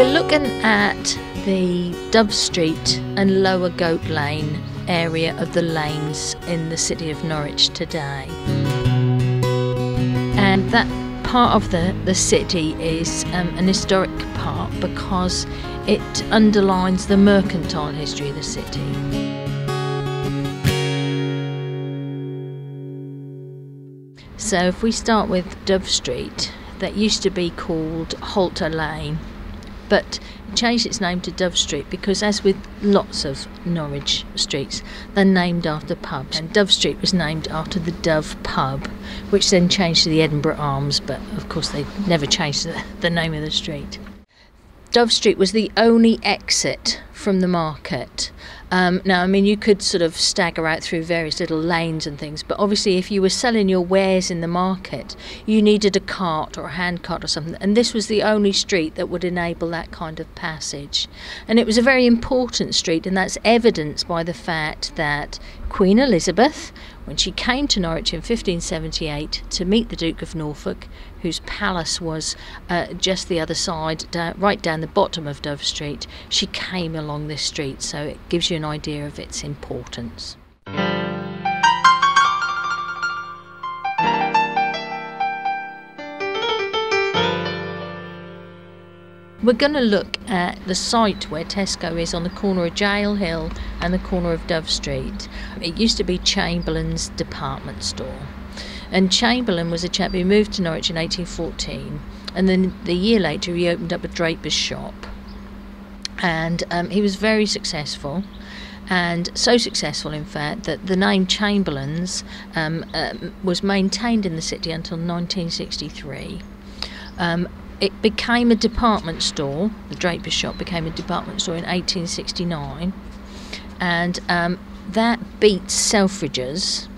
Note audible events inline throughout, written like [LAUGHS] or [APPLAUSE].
We're looking at the Dove Street and Lower Goat Lane area of the lanes in the city of Norwich today. And that part of the, the city is um, an historic part because it underlines the mercantile history of the city. So if we start with Dove Street, that used to be called Halter Lane, but it changed its name to Dove Street because, as with lots of Norwich streets, they're named after pubs. And Dove Street was named after the Dove pub, which then changed to the Edinburgh Arms, but of course they never changed the, the name of the street. Dove Street was the only exit from the market. Um, now, I mean, you could sort of stagger out through various little lanes and things, but obviously, if you were selling your wares in the market, you needed a cart or a hand cart or something, and this was the only street that would enable that kind of passage. And it was a very important street, and that's evidenced by the fact that Queen Elizabeth, when she came to Norwich in 1578 to meet the Duke of Norfolk, whose palace was uh, just the other side, down, right down the bottom of Dove Street, she came along this street, so it gives you an idea of its importance. We're going to look at the site where Tesco is on the corner of Gaol Hill and the corner of Dove Street. It used to be Chamberlain's department store. And Chamberlain was a chap who moved to Norwich in 1814, and then the year later he opened up a draper's shop. And um, he was very successful, and so successful, in fact, that the name Chamberlain's um, um, was maintained in the city until 1963. Um, it became a department store. The draper's shop became a department store in 1869, and um, that beat Selfridges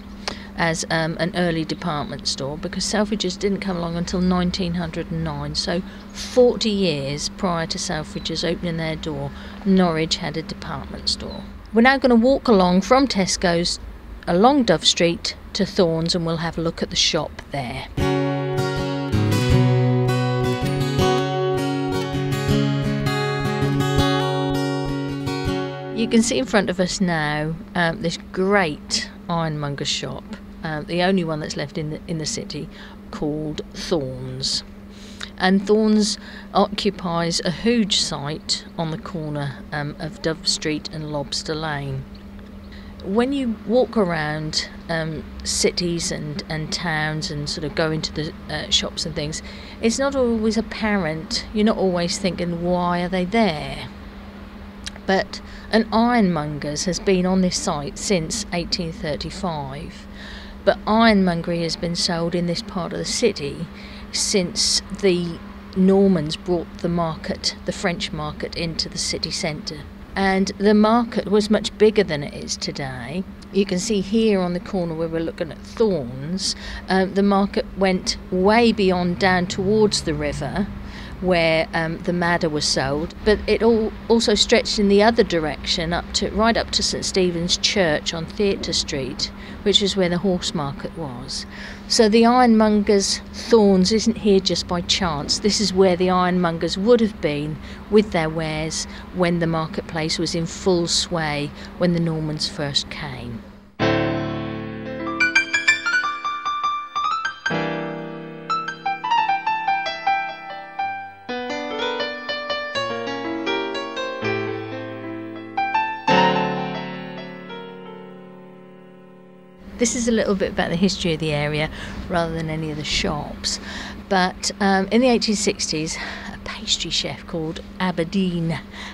as um, an early department store because Selfridges didn't come along until 1909. So, 40 years prior to Selfridges opening their door, Norwich had a department store. We're now going to walk along from Tesco's along Dove Street to Thorns and we'll have a look at the shop there. Can see in front of us now um, this great ironmonger shop, um, the only one that's left in the, in the city, called Thorns. And Thorns occupies a huge site on the corner um, of Dove Street and Lobster Lane. When you walk around um, cities and, and towns and sort of go into the uh, shops and things, it's not always apparent. You're not always thinking, why are they there? But an ironmonger's has been on this site since 1835. But ironmongery has been sold in this part of the city since the Normans brought the market, the French market, into the city centre. And the market was much bigger than it is today. You can see here on the corner where we're looking at Thorns, um, the market went way beyond down towards the river where um, the madder was sold, but it all also stretched in the other direction up to right up to St Stephen's Church on Theatre Street, which is where the horse market was. So the ironmongers' thorns isn't here just by chance. This is where the ironmongers would have been with their wares when the marketplace was in full sway when the Normans first came. This is a little bit about the history of the area rather than any of the shops. But um, in the 1860s, a pastry chef called Aberdeen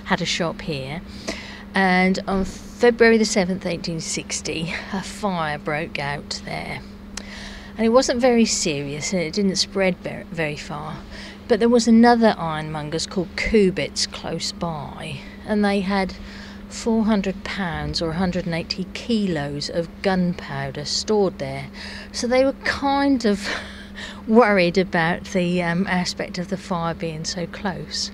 had a shop here. And on February the 7th, 1860, a fire broke out there. And it wasn't very serious and it didn't spread very far. But there was another ironmonger's called Kubitz close by, and they had 400 pounds or 180 kilos of gunpowder stored there. So they were kind of [LAUGHS] worried about the um, aspect of the fire being so close.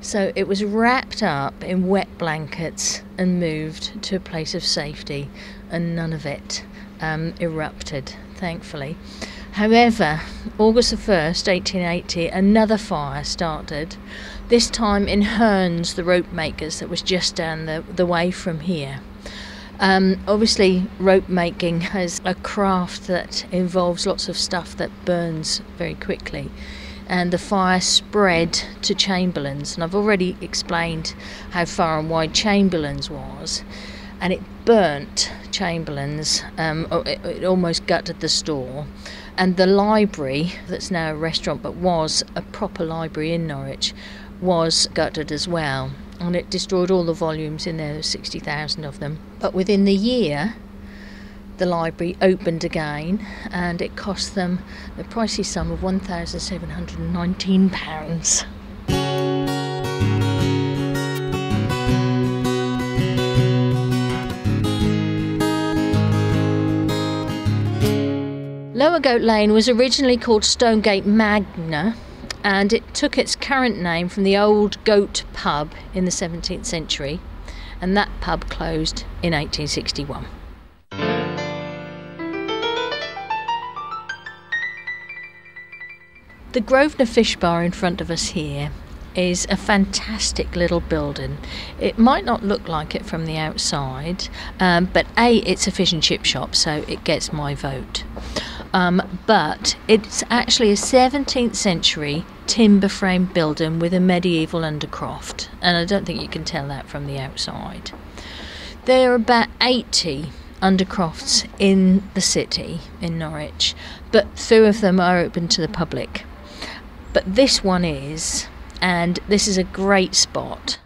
So it was wrapped up in wet blankets and moved to a place of safety, and none of it um, erupted, thankfully. However, August the 1st, 1880, another fire started This time in Hearns, the rope makers that was just down the, the way from here. Um, obviously, rope making has a craft that involves lots of stuff that burns very quickly, and the fire spread to Chamberlain's. And I've already explained how far and wide Chamberlain's was, and it burnt Chamberlain's. Um, it, it almost gutted the store, and the library that's now a restaurant but was a proper library in Norwich was gutted as well and it destroyed all the volumes in there, 60,000 of them. But within the year, the library opened again and it cost them the pricey sum of £1,719. Lower Goat Lane was originally called Stonegate Magna and it took its current name from the old Goat pub in the 17th century, and that pub closed in 1861. The Grosvenor Fish Bar in front of us here is a fantastic little building. It might not look like it from the outside, um, but A, it's a fish and chip shop, so it gets my vote. Um, but it's actually a 17th century timber frame building with a medieval undercroft, and I don't think you can tell that from the outside. There are about 80 undercrofts in the city in Norwich, but few of them are open to the public. But this one is, and this is a great spot